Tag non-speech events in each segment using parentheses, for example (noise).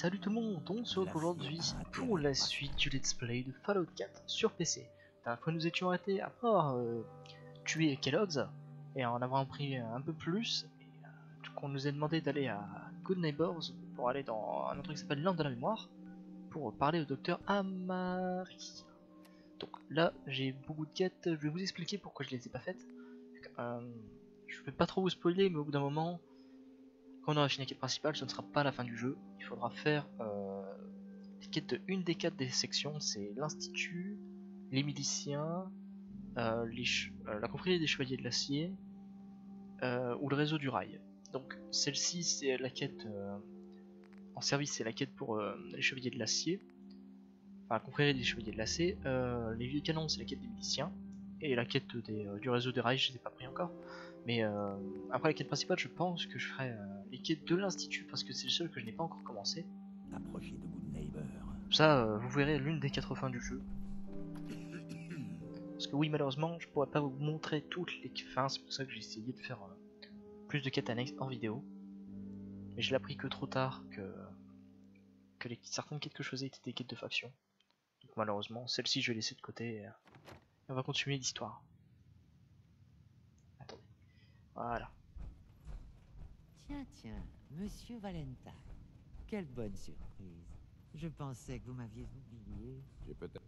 Salut tout le monde, on se retrouve aujourd'hui pour la suite du let's play de Fallout 4 sur PC. La fois nous étions arrêtés après avoir euh, tué Kellogg's et en avoir pris un peu plus. Et, euh, donc on nous a demandé d'aller à Good Neighbors pour aller dans un truc qui s'appelle l'Inde de la mémoire pour parler au docteur Amari. Donc là j'ai beaucoup de quêtes, je vais vous expliquer pourquoi je les ai pas faites. Euh, je vais pas trop vous spoiler mais au bout d'un moment on aura fini la quête principale, ce ne sera pas la fin du jeu. Il faudra faire euh, de une des quatre des sections, c'est l'institut, les miliciens, euh, euh, la confrérie des chevaliers de l'acier euh, ou le réseau du rail. Donc celle-ci c'est la quête en service, c'est la quête pour les chevaliers de l'acier, enfin la confrérie des chevaliers de l'acier. les vieux canons c'est la quête des miliciens et la quête du réseau des rails je les ai pas pris encore. Mais euh, après la quête principale, je pense que je ferai euh, les quêtes de l'institut parce que c'est le seul que je n'ai pas encore commencé. Approchez de Good Neighbor. Ça, euh, vous verrez l'une des quatre fins du jeu. Parce que oui, malheureusement, je pourrais pas vous montrer toutes les fins, c'est pour ça que j'ai essayé de faire euh, plus de quêtes annexes en vidéo. Mais je l'ai appris que trop tard que, que les, certaines quêtes que je faisais étaient des quêtes de faction. Donc malheureusement, celle-ci je vais laisser de côté et, on va continuer l'histoire. Voilà. Tiens, tiens, monsieur Valentine. Quelle bonne surprise. Je pensais que vous m'aviez oublié. J'ai peut-être.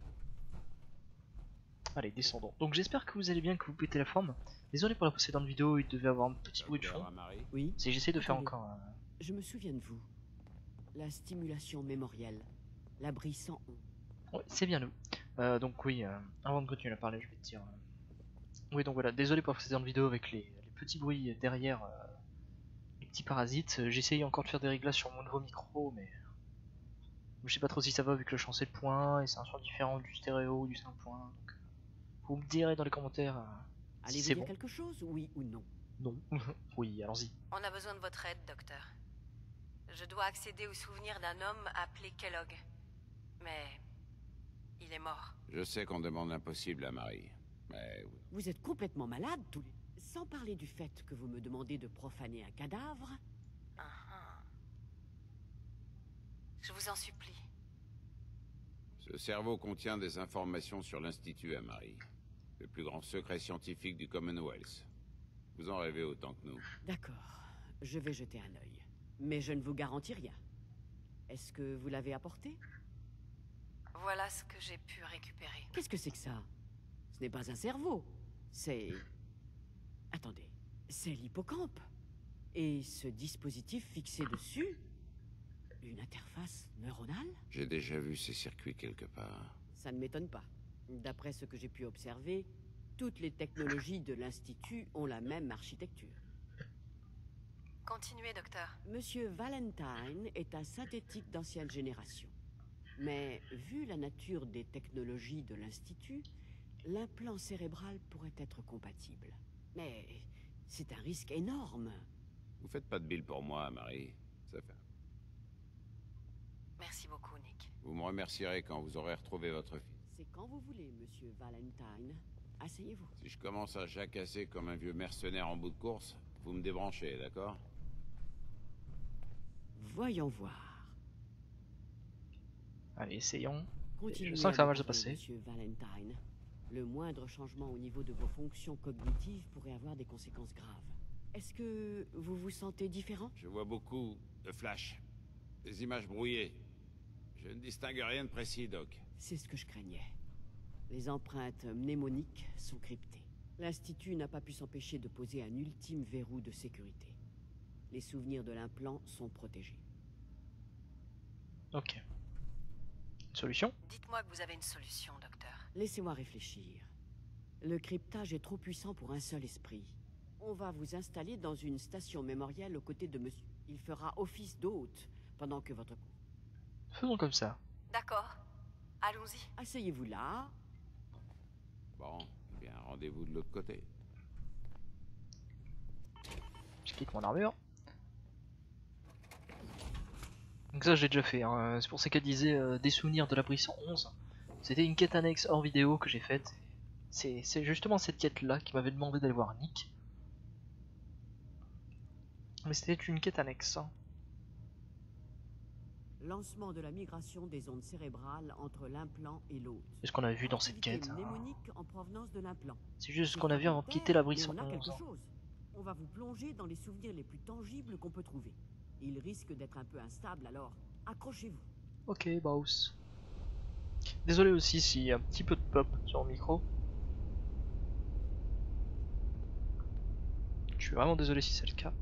Allez, descendons. Donc j'espère que vous allez bien, que vous pétez la forme. Désolé pour la précédente vidéo, il devait avoir un petit bruit de fond. Oui. C'est j'essaie de faire encore. un... Je me souviens de vous. La stimulation mémorielle. L'abri 111. Ouais, c'est bien nous. Euh, donc oui, euh, avant de continuer à parler, je vais te dire. euh, Oui, donc voilà, désolé pour la précédente vidéo avec les, les petits bruits derrière euh, les petits parasites. Euh, J'essaye encore de faire des réglages sur mon nouveau micro, mais je sais pas trop si ça va vu que le champ c'est le point et c'est un son différent du stéréo ou du 5 points. Donc, euh, vous me direz dans les commentaires euh, si c'est dire bon. quelque chose, oui ou non? Non. (laughs) oui, allons-y. On a besoin de votre aide, docteur. Je dois accéder au souvenir d'un homme appelé Kellogg. Mais... Il est mort. Je sais qu'on demande l'impossible à Marie. Mais. Vous êtes complètement malade tous les... Sans parler du fait que vous me demandez de profaner un cadavre. Ah, ah. Je vous en supplie. Ce cerveau contient des informations sur l'Institut à Marie. Le plus grand secret scientifique du Commonwealth. Vous en rêvez autant que nous. D'accord, je vais jeter un œil. Mais je ne vous garantis rien. Est-ce que vous l'avez apporté? Voilà ce que j'ai pu récupérer. Qu'est-ce que c'est que ça? Ce n'est pas un cerveau. C'est... Attendez. C'est l'hippocampe. Et ce dispositif fixé dessus Une interface neuronale? J'ai déjà vu ces circuits quelque part. Ça ne m'étonne pas. D'après ce que j'ai pu observer, toutes les technologies de l'Institut ont la même architecture. Continuez, docteur. Monsieur Valentine est un synthétique d'ancienne génération. Mais vu la nature des technologies de l'Institut, l'implant cérébral pourrait être compatible. Mais c'est un risque énorme. Vous faites pas de bill pour moi, Marie. Ça fait. Merci beaucoup, Nick. Vous me remercierez quand vous aurez retrouvé votre fille. C'est quand vous voulez, monsieur Valentine. Asseyez-vous. Si je commence à jacasser comme un vieux mercenaire en bout de course, vous me débranchez, d'accord? Voyons voir. Allez, essayons. Continuez sens que ça va mal se passer. Monsieur Valentine. Le moindre changement au niveau de vos fonctions cognitives pourrait avoir des conséquences graves. Est-ce que vous vous sentez différent? Je vois beaucoup de flashs. Des images brouillées. Je ne distingue rien de précis, Doc. C'est ce que je craignais. Les empreintes mnémoniques sont cryptées. L'Institut n'a pas pu s'empêcher de poser un ultime verrou de sécurité. Les souvenirs de l'implant sont protégés. Ok. Une solution? Dites-moi que vous avez une solution, docteur. Laissez-moi réfléchir. Le cryptage est trop puissant pour un seul esprit. On va vous installer dans une station mémorielle aux côtés de monsieur. Il fera office d'hôte pendant que votre... Faisons comme ça. D'accord. Allons-y. Asseyez-vous là. Bon, eh bien, rendez-vous de l'autre côté. Je quitte mon armure. Donc ça j'ai déjà fait, hein. c'est pour ça qu'elle disait euh, des souvenirs de l'abri 111. C'était une quête annexe hors vidéo que j'ai faite. C'est justement cette quête là qui m'avait demandé d'aller voir Nick. Mais c'était une quête annexe. hein. Lancement de la migration des ondes cérébrales entre l'implant et l'hôte. C'est ce qu'on a vu dans cette quête. hein. C'est juste ce qu'on a vu avant de quitter l'abri mais on a 111. quelque chose. On va vous plonger dans les souvenirs les plus tangibles qu'on peut trouver. Il risque d'être un peu instable, alors accrochez-vous. Ok, boss. Désolé aussi s'il y a un petit peu de pop sur le micro. Je suis vraiment désolé si c'est le cas.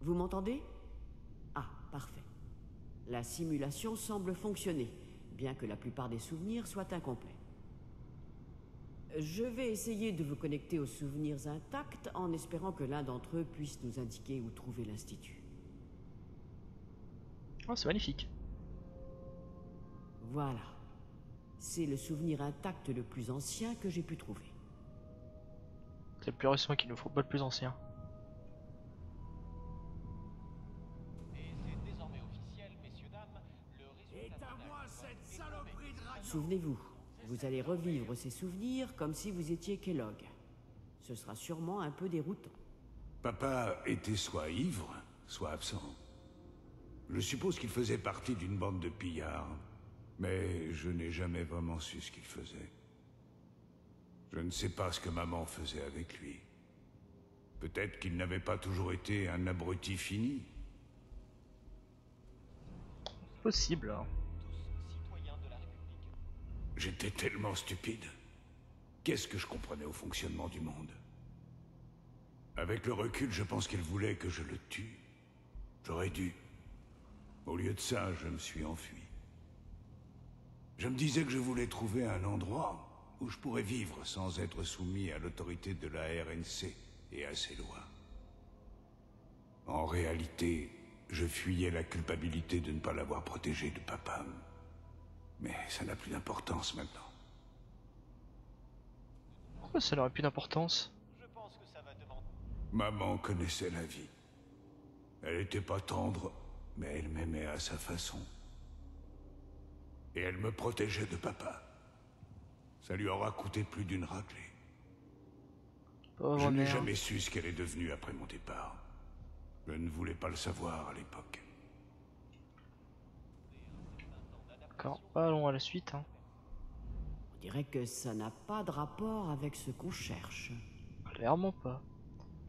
Vous m'entendez? Ah, parfait. La simulation semble fonctionner, bien que la plupart des souvenirs soient incomplets. Je vais essayer de vous connecter aux souvenirs intacts en espérant que l'un d'entre eux puisse nous indiquer où trouver l'Institut. Oh, c'est magnifique. Voilà. C'est le souvenir intact le plus ancien que j'ai pu trouver. C'est le plus récent qu'il nous faut, pas le plus ancien. Et c'est désormais officiel, messieurs, dames, le résultat de la- Souvenez-vous, vous allez revivre ces souvenirs comme si vous étiez Kellogg. Ce sera sûrement un peu déroutant. Papa était soit ivre, soit absent. Je suppose qu'il faisait partie d'une bande de pillards, mais je n'ai jamais vraiment su ce qu'il faisait. Je ne sais pas ce que maman faisait avec lui. Peut-être qu'il n'avait pas toujours été un abruti fini. Possible. hein. J'étais tellement stupide. Qu'est-ce que je comprenais au fonctionnement du monde? Avec le recul, je pense qu'elle voulait que je le tue. J'aurais dû. Au lieu de ça, je me suis enfui. Je me disais que je voulais trouver un endroit où je pourrais vivre sans être soumis à l'autorité de la RNC et à ses lois. En réalité, je fuyais la culpabilité de ne pas l'avoir protégé de papa. Mais ça n'a plus d'importance maintenant. Pourquoi ça n'aurait plus d'importance? Je pense que ça va demander. Maman connaissait la vie. Elle n'était pas tendre, mais elle m'aimait à sa façon. Et elle me protégeait de papa. Ça lui aura coûté plus d'une raclée. Pauvre Je n'ai jamais su ce qu'elle est devenue après mon départ. Je ne voulais pas le savoir à l'époque. D'accord, allons à la suite. Hein. On dirait que ça n'a pas de rapport avec ce qu'on cherche. Clairement pas.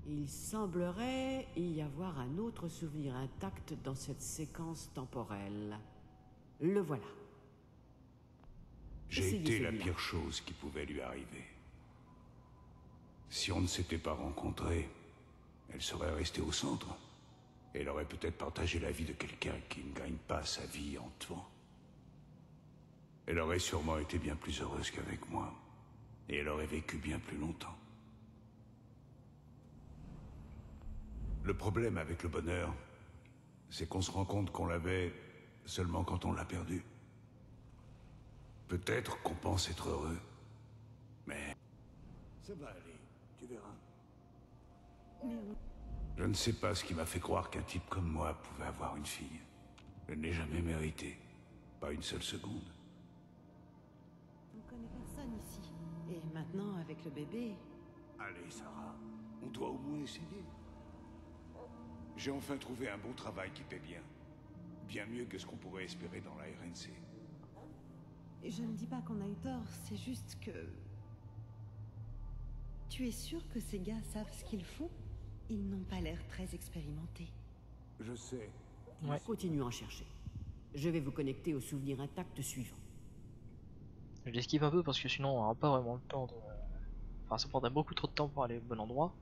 Il semblerait y avoir un autre souvenir intact dans cette séquence temporelle. Le voilà. J'ai été la pire chose qui pouvait lui arriver. Si on ne s'était pas rencontrés, elle serait restée au centre. Elle aurait peut-être partagé la vie de quelqu'un qui ne gagne pas sa vie en tuant. Elle aurait sûrement été bien plus heureuse qu'avec moi. Et elle aurait vécu bien plus longtemps. Le problème avec le bonheur, c'est qu'on se rend compte qu'on l'avait seulement quand on l'a perdu. Peut-être qu'on pense être heureux, mais... Ça va aller, tu verras. Je ne sais pas ce qui m'a fait croire qu'un type comme moi pouvait avoir une fille. Je ne l'ai jamais mérité. Pas une seule seconde. On connaît personne ici. Et maintenant, avec le bébé, Allez, Sarah, on doit au moins essayer. J'ai enfin trouvé un bon travail qui paie bien. Bien mieux que ce qu'on pourrait espérer dans la RNC. je ne dis pas qu'on a eu tort, c'est juste que... Tu es sûr que ces gars savent ce qu'ils font? Ils n'ont pas l'air très expérimentés. Je sais. Ouais. Continuons à chercher. Je vais vous connecter au souvenir intact suivant. Je l'esquive un peu parce que sinon on n'aura pas vraiment le temps de... Enfin ça prendrait beaucoup trop de temps pour aller au bon endroit.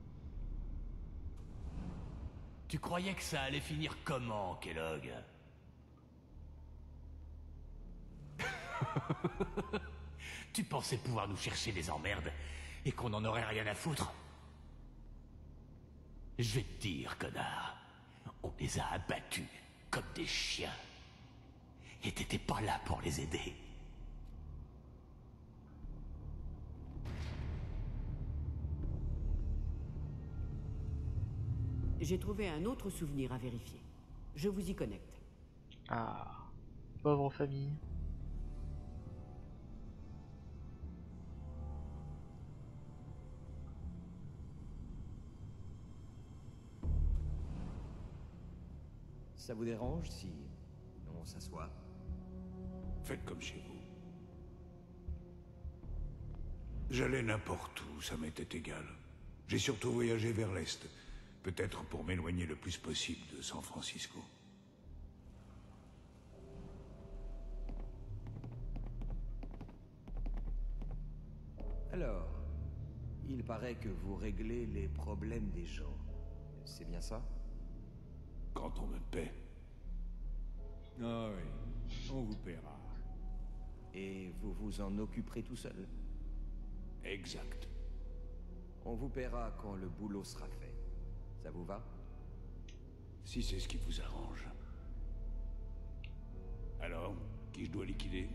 Tu croyais que ça allait finir comment, Kellogg? (laughs) Tu pensais pouvoir nous chercher des emmerdes et qu'on n'en aurait rien à foutre? Je vais te dire, connard, on les a abattus comme des chiens. Et t'étais pas là pour les aider. J'ai trouvé un autre souvenir à vérifier. Je vous y connecte. Ah, pauvre famille. Ça vous dérange si on s'assoit? Faites comme chez vous. J'allais n'importe où, ça m'était égal. J'ai surtout voyagé vers l'Est peut-être pour m'éloigner le plus possible de San Francisco. Alors, il paraît que vous réglez les problèmes des gens. C'est bien ça? Quand on me paie. Ah oui, on vous paiera. Et vous vous en occuperez tout seul? Exact. On vous paiera quand le boulot sera fait. Ça vous va? Si c'est ce qui vous arrange. Alors, qui je dois liquider?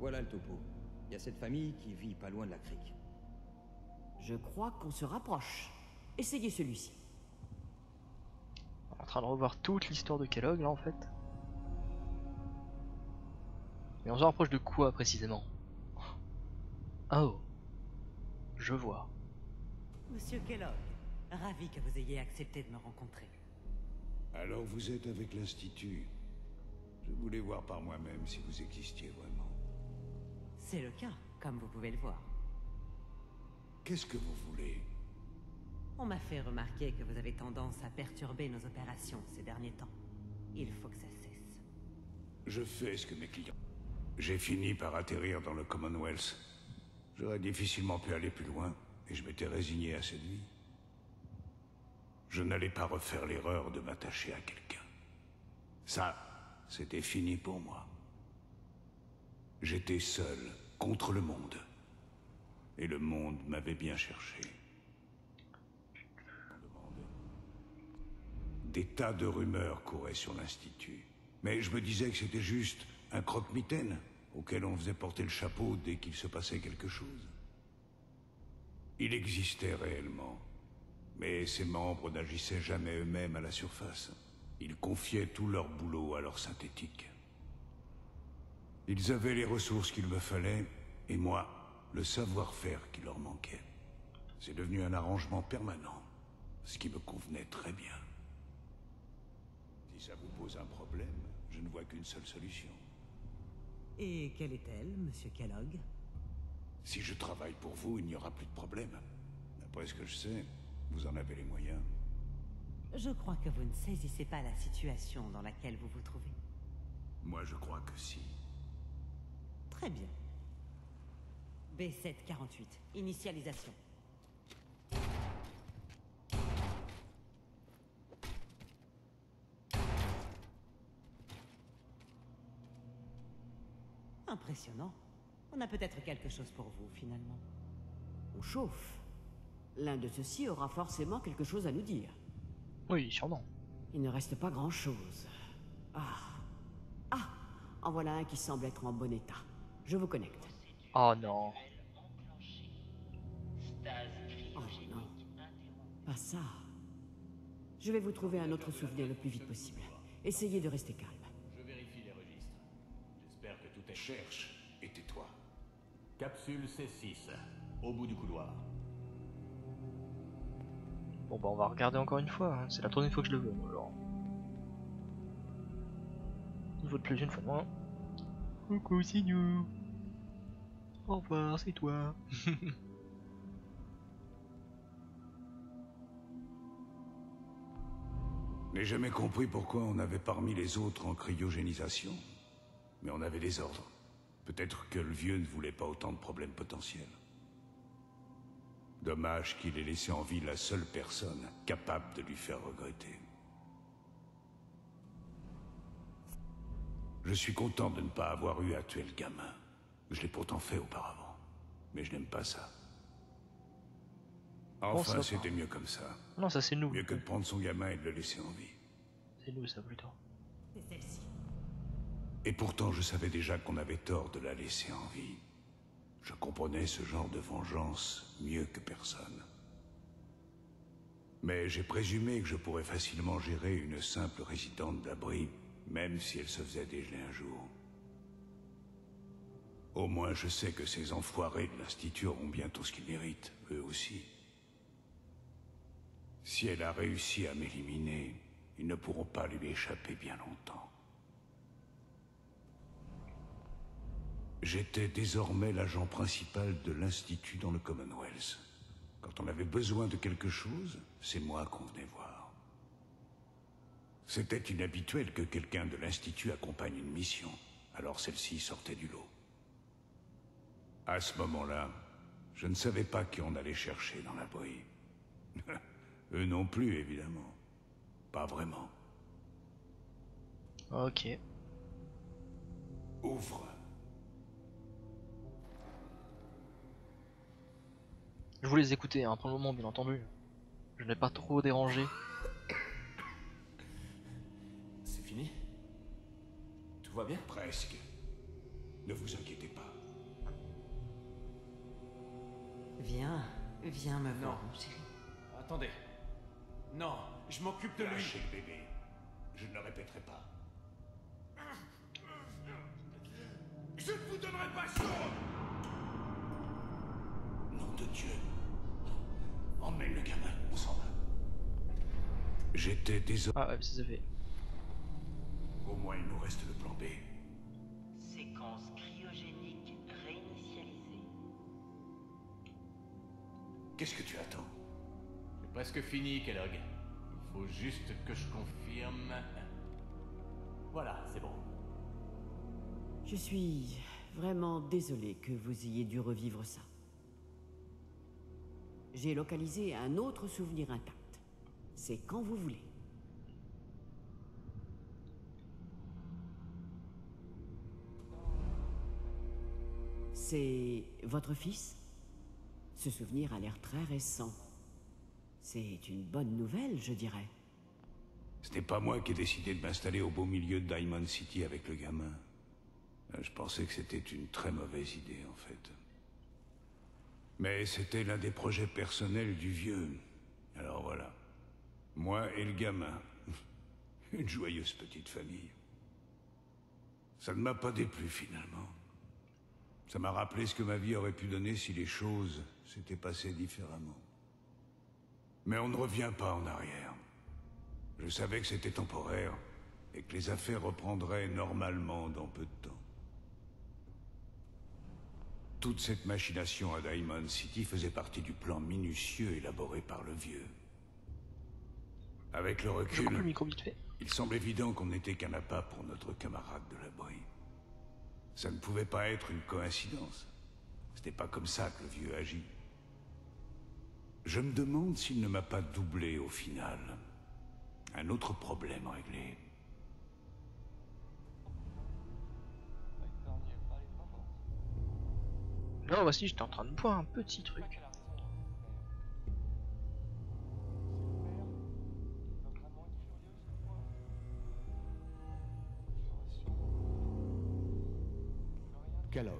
Voilà le topo. Il y a cette famille qui vit pas loin de la crique. Je crois qu'on se rapproche. Essayez celui-ci. On est en train de revoir toute l'histoire de Kellogg là en fait. Mais on se rapproche de quoi précisément? Oh, je vois. Monsieur Kellogg, ravi que vous ayez accepté de me rencontrer. Alors vous êtes avec l'Institut. Je voulais voir par moi-même si vous existiez vraiment. C'est le cas, comme vous pouvez le voir. Qu'est-ce que vous voulez? On m'a fait remarquer que vous avez tendance à perturber nos opérations ces derniers temps. Il faut que ça cesse. Je fais ce que mes clients... J'ai fini par atterrir dans le Commonwealth. J'aurais difficilement pu aller plus loin, et je m'étais résigné à cette vie. Je n'allais pas refaire l'erreur de m'attacher à quelqu'un. Ça, c'était fini pour moi. J'étais seul contre le monde. Et le monde m'avait bien cherché. Des tas de rumeurs couraient sur l'Institut. Mais je me disais que c'était juste un croque-mitaine auquel on faisait porter le chapeau dès qu'il se passait quelque chose. Il existait réellement. Mais ses membres n'agissaient jamais eux-mêmes à la surface. Ils confiaient tout leur boulot à leur synthétique. Ils avaient les ressources qu'il me fallait, et moi, le savoir-faire qui leur manquait. C'est devenu un arrangement permanent, ce qui me convenait très bien. Si ça vous pose un problème, je ne vois qu'une seule solution. Et quelle est-elle, monsieur Kellogg? Si je travaille pour vous, il n'y aura plus de problème. D'après ce que je sais, vous en avez les moyens. Je crois que vous ne saisissez pas la situation dans laquelle vous vous trouvez. Moi, je crois que si. Très bien. B748, initialisation. Impressionnant. On a peut-être quelque chose pour vous, finalement. On chauffe. L'un de ceux-ci aura forcément quelque chose à nous dire. Oui, sûrement. Il ne reste pas grand-chose. Ah. Ah En voilà un qui semble être en bon état. Je vous connecte. Oh non. Oh non. Pas ça. Je vais vous trouver un autre souvenir le plus vite possible. Essayez de rester calme. Je vérifie les registres. J'espère que tout est... Cherche et tais-toi. Capsule C6, au bout du couloir. Bon bah on va regarder encore une fois, hein. c'est la troisième fois que je le veux alors. Une fois de plus, une fois de moins. Coucou, nous. Au revoir, c'est toi. (laughs) N'ai jamais compris pourquoi on avait parmi les autres en cryogénisation. Mais on avait des ordres. Peut-être que le vieux ne voulait pas autant de problèmes potentiels. Dommage qu'il ait laissé en vie la seule personne capable de lui faire regretter. Je suis content de ne pas avoir eu à tuer le gamin. Je l'ai pourtant fait auparavant. Mais je n'aime pas ça. Enfin, c'était mieux comme ça. Non, ça c'est nous. Mieux que de prendre son gamin et de le laisser en vie. C'est nous ça plutôt. C'est celle-ci. Et pourtant, je savais déjà qu'on avait tort de la laisser en vie. Je comprenais ce genre de vengeance mieux que personne. Mais j'ai présumé que je pourrais facilement gérer une simple résidente d'abri, même si elle se faisait dégeler un jour. Au moins, je sais que ces enfoirés de l'Institut auront bientôt ce qu'ils méritent, eux aussi. Si elle a réussi à m'éliminer, Ils ne pourront pas lui échapper bien longtemps. J'étais désormais l'agent principal de l'Institut dans le Commonwealth. Quand on avait besoin de quelque chose, c'est moi qu'on venait voir. C'était inhabituel que quelqu'un de l'Institut accompagne une mission, alors celle-ci sortait du lot. À ce moment-là, je ne savais pas qui on allait chercher dans la bruit. (laughs) Eux non plus, évidemment. Pas vraiment. Ok. Ouvre. Je voulais les écouter hein, pour le moment, bien entendu. Je n'ai pas trop dérangé. C'est fini Tout va bien? Presque. Ne vous inquiétez pas. Viens, viens me Non. voir, mon chéri. Attendez. Non, je m'occupe de lui. Lâchez le bébé. Je ne le répéterai pas. Je ne vous donnerai pas ça Nom de Dieu. Emmène le gamin, on s'en va. J'étais désolé. Ah ouais, ça c'est fait. Au moins, il nous reste le plan B. Séquence cryogénique réinitialisée. Qu'est-ce que tu attends? C'est presque fini, Kellogg. Il faut juste que je confirme. Voilà, c'est bon. Je suis vraiment désolé que vous ayez dû revivre ça. J'ai localisé un autre souvenir intact. C'est quand vous voulez. C'est votre fils? Ce souvenir a l'air très récent. C'est une bonne nouvelle, je dirais. Ce n'est pas moi qui ai décidé de m'installer au beau milieu de Diamond City avec le gamin. Euh, Je pensais que c'était une très mauvaise idée, en fait. Mais c'était l'un des projets personnels du vieux. Alors voilà. Moi et le gamin. (laughs) Une joyeuse petite famille. Ça ne m'a pas déplu, finalement. Ça m'a rappelé ce que ma vie aurait pu donner si les choses s'étaient passées différemment. Mais on ne revient pas en arrière. Je savais que c'était temporaire et que les affaires reprendraient normalement dans peu de temps. Toute cette machination à Diamond City faisait partie du plan minutieux élaboré par le vieux. Avec le recul, micro vite fait. il semble évident qu'on n'était qu'un appât pour notre camarade de l'abri. Ça ne pouvait pas être une coïncidence. C'était pas comme ça que le vieux agit. Je me demande s'il ne m'a pas doublé au final. Un autre problème réglé. Non, voici, j'étais en train de boire un petit truc. Kellogg.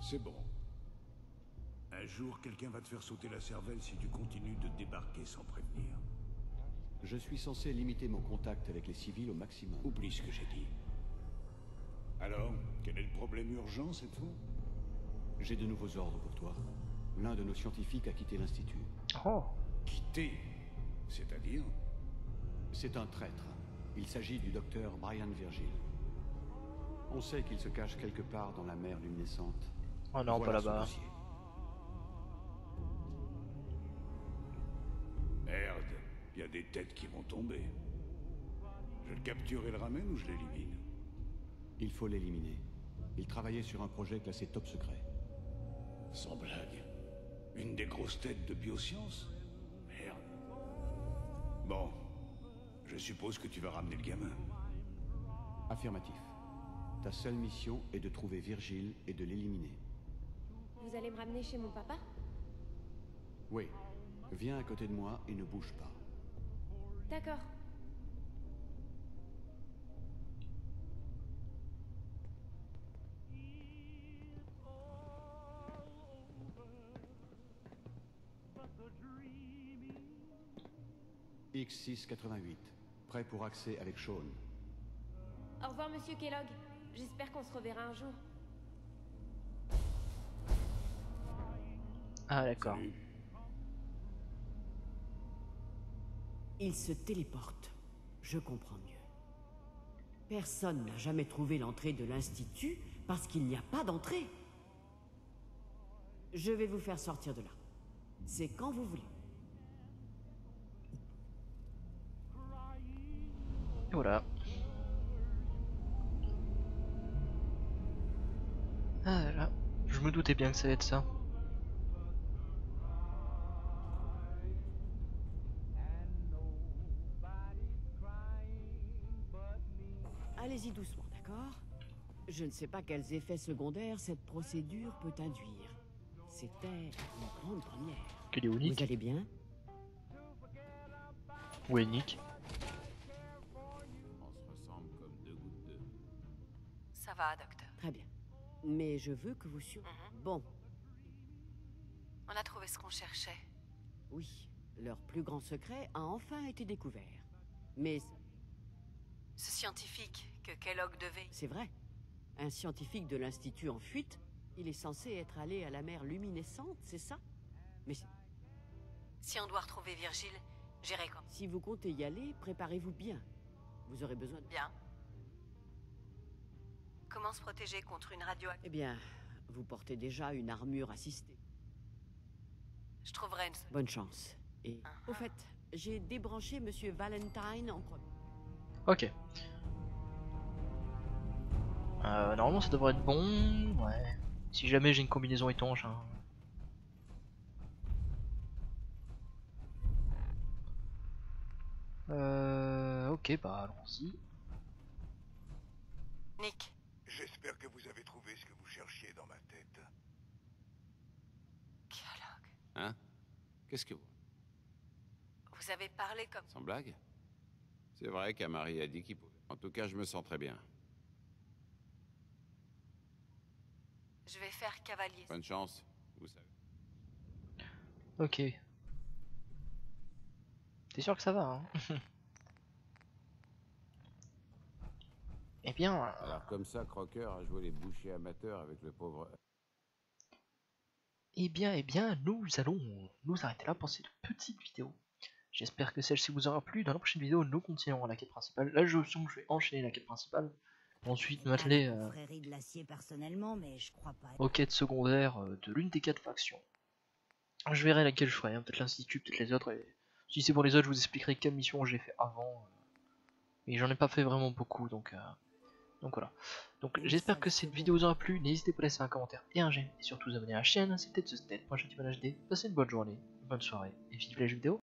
C'est bon. Un jour, quelqu'un va te faire sauter la cervelle si tu continues de débarquer sans prévenir. Je suis censé limiter mon contact avec les civils au maximum. Oublie ce que j'ai dit. Alors, quel est le problème urgent cette fois? J'ai de nouveaux ordres pour toi. L'un de nos scientifiques a quitté l'Institut. Oh, Quitter C'est-à-dire? C'est un traître. Il s'agit du docteur Brian Virgil. On sait qu'il se cache quelque part dans la mer luminescente. oh non, Voilà pas là-bas. Merde, il y a des têtes qui vont tomber. Je le capture et le ramène ou je l'élimine? Il faut l'éliminer. Il travaillait sur un projet classé top secret. Sans blague. Une des grosses têtes de biosciences Merde. Bon. Je suppose que tu vas ramener le gamin. Affirmatif. Ta seule mission est de trouver Virgile et de l'éliminer. Vous allez me ramener chez mon papa? Oui. Viens à côté de moi et ne bouge pas. D'accord. X688. Prêt pour accès avec Sean. Au revoir, monsieur Kellogg. J'espère qu'on se reverra un jour. Ah, d'accord. Il se téléporte. Je comprends mieux. Personne n'a jamais trouvé l'entrée de l'Institut parce qu'il n'y a pas d'entrée. Je vais vous faire sortir de là. C'est quand vous voulez. Et voilà. Ah là, je me doutais bien que ça allait être ça. Allez-y doucement, d'accord? Je ne sais pas quels effets secondaires cette procédure peut induire. C'était une grande première. Quel est Vous allez bien? Où est Nick va, docteur. Très bien. Mais je veux que vous sur... Bon, On a trouvé ce qu'on cherchait. oui. Leur plus grand secret a enfin été découvert. Mais Ce scientifique que Kellogg devait. c'est vrai. Un scientifique de l'Institut en fuite, il est censé être allé à la mer luminescente, c'est ça? Mais Si on doit retrouver Virgile, j'irai quand si vous comptez y aller, préparez-vous bien. Vous aurez besoin de... Bien. Comment se protéger contre une radio Eh bien, vous portez déjà une armure assistée. Je trouverai une... Bonne chance. Et au fait, j'ai débranché Monsieur Valentine en premier. Ok. Euh, normalement ça devrait être bon, ouais. Si jamais j'ai une combinaison étanche. hein. Euh, ok, bah allons-y. Nick, J'espère que vous avez trouvé ce que vous cherchiez dans ma tête. Hein? Qu'est-ce que vous... vous avez parlé comme... Sans blague? C'est vrai qu'Amari a dit qu'il pouvait. En tout cas, je me sens très bien. Je vais faire cavalier. Bonne chance, vous savez. Ok. T'es sûr que ça va, hein? (laughs) Eh bien, Alors comme ça, Crocker a joué les bouchers amateurs avec le pauvre... eh bien, eh bien, nous allons nous arrêter là pour cette petite vidéo. J'espère que celle-ci vous aura plu. Dans la prochaine vidéo, nous continuerons la quête principale. Là, je sens que je vais enchaîner la quête principale. Ensuite, m'atteler euh, aux quêtes secondaires euh, de l'une des quatre factions. Je verrai laquelle je ferai, hein, peut-être l'Institut, peut-être les autres. Et si c'est pour les autres, je vous expliquerai quelle mission j'ai fait avant. euh. Mais j'en ai pas fait vraiment beaucoup, donc, euh, donc voilà. Donc j'espère que cette vidéo vous aura plu. N'hésitez pas à laisser un commentaire et un j'aime. Et surtout vous abonner à la chaîne. C'était The State. Prochain Team HD. Passez une bonne journée, une bonne soirée et vive les jeux vidéo.